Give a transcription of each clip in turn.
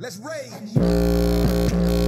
Let's rage.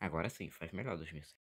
Agora sim, faz melhor 2007.